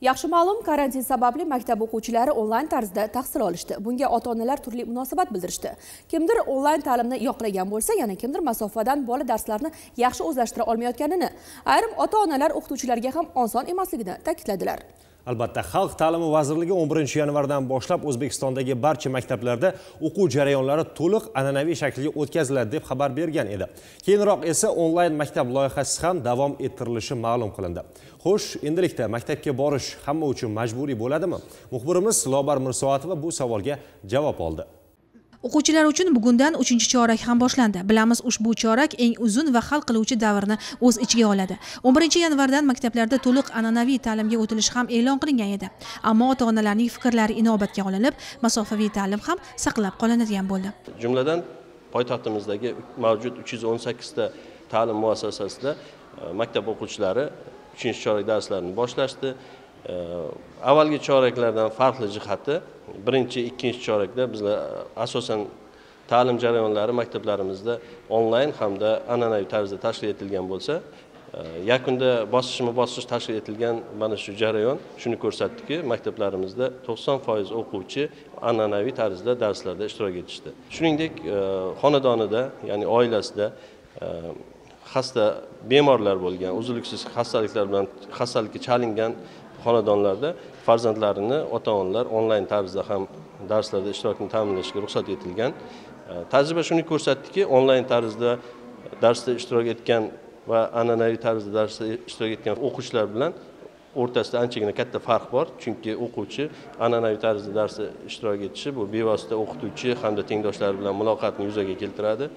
yaxshi ma'lum karantin sababli maktab o'quvchilari onlayn tarzda tahsil olishdi. Bunga ota onalar turli munosabat bildirishdi. Kimdir onlayn ta'limni yoqlagan bo'lsa yana kimdir masofadan bola darslarni yaxshi o'zlashtira olmayotganini. Ayrim ota onalar o'qituvchilarga ham oson emasligini ta'kidladilar. Albatta xalq ta'limi vazirligi 11 yanvardan boshlab o'zbekistondagi barcha maktablarda o'quv jarayonlari to'liq an'anaviy shaklga o'tkaziladi deb xabar bergan edi. Keyinroq esa onlayn maktab loyihasi ham davom ettirilishi ma'lum qilindi. Xo'sh endilikda maktabga borish hamma uchun majburiy bo'ladimi? Muxbirimiz lobar mirsoatova bu savolga javob oldi. O'quvchilar uchun bugundan uchinchi chorak ham boshlandi. Bilamiz ushbu chorak eng uzun va hal qiluvchi davrni o'z ichiga oladi. 11 yanvardan maktablarda to'liq an'anaviy ta'limga o'tilishi ham e'lon qilingan edi. Ammo ota onalarning fikrlari inobatga olinib masofaviy ta'lim ham saqlab qolinadigan bo'ldi. Jumladan poytaxtimizdagi mavjud 318 ta ta'lim muassasasida e, maktab o'quvchilari uchinchi chorak darslarini boshlashdi. E, avvalgi choraklardan farqli jihati birinchi ikkinchi chorakda bizlar asosan ta'lim jarayonlari maktablarimizda onlayn hamda an'anaviy tarzda tashkil etilgan bo'lsa e, yakunda bosqichma bosqich tashkil etilgan mana shu jarayon shuni ko'rsatdiki maktablarimizda to'qson foiz o'quvchi an'anaviy tarzda darslarda ishtirok etishdi. Shuningdek e, xonadonida ya'ni oilasida e, xasta bemorlar bo'lgan uzluksiz xastaliklar bilan xastalikka chalingan xonadonlarda farzandlarini ota onalar onlayn tarzda ham darslarda ishtirokini ta'minlashga ruxsat etilgan e, tajriba shuni ko'rsatdiki onlayn tarzda darsda ishtirok etgan va an'anaviy tarzda darsda ishtirok etgan o'quvchilar bilan o'rtasida anchagina katta farq bor. Chunki o'quvchi an'anaviy tarzda darsda ishtirok etishi bu bevosita o'qituvchi hamda tengdoshlari bilan muloqotni yuzaga keltiradi.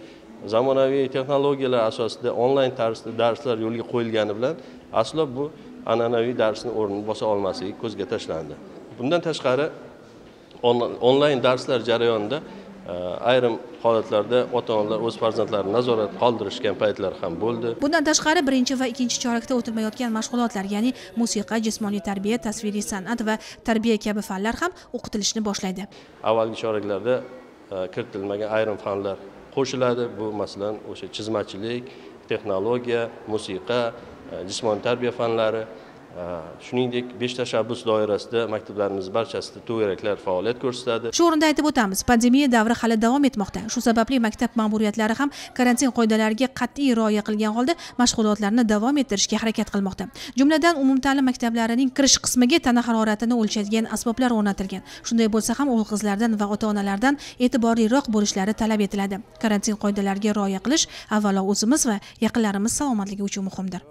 Zamonaviy texnologiyalar asosida onlayn tarzda darslar yo'lga qo'yilgani bilan aslo bu an'anaviy darsni o'rnini bosa olmasligi ko'zga tashlandi. Bundan tashqari onlayn darslar jarayonida e, ayrim holatlarda ota onalar o'z farzandlarini nazorat qoldirishgan paytlar ham bo'ldi. Bundan tashqari birinchi va ikkinchi chorakda o'tilmayotgan mashg'ulotlar ya'ni musiqa jismoniy tarbiya tasviriy san'at va tarbiya kabi fanlar ham o'qitilishni boshlaydi. Avvalgi choraklarda e, kiritilmagan ayrim fanlar qo'shiladi. Bu masalan o'sha chizmachilik texnologiya musiqa Э, jismoniy tarbiya fanlari э, shuningdek besh tashabbus doirasida maktablarimiz barchasida to'garaklar faoliyat ko'rsatadi. Shu o'rinda aytib o'tamiz pandemiya davri hali davom etmoqda. Shu sababli maktab ma'muriyatlari ham karantin qoidalariga qat'iy rioya qilgan holda mashg'ulotlarni davom ettirishga harakat qilmoqda. Jumladan umumta'lim maktablarining kirish qismiga tana haroratini o'lchaydigan asboblar o'rnatilgan. Shunday bo'lsa ham o'g'il qizlardan va ota onalardan e'tiborliroq bo'lishlari talab etiladi. Karantin qoidalariga rioya qilish avvalo o'zimiz va yaqinlarimiz salomatligi uchun muhimdir.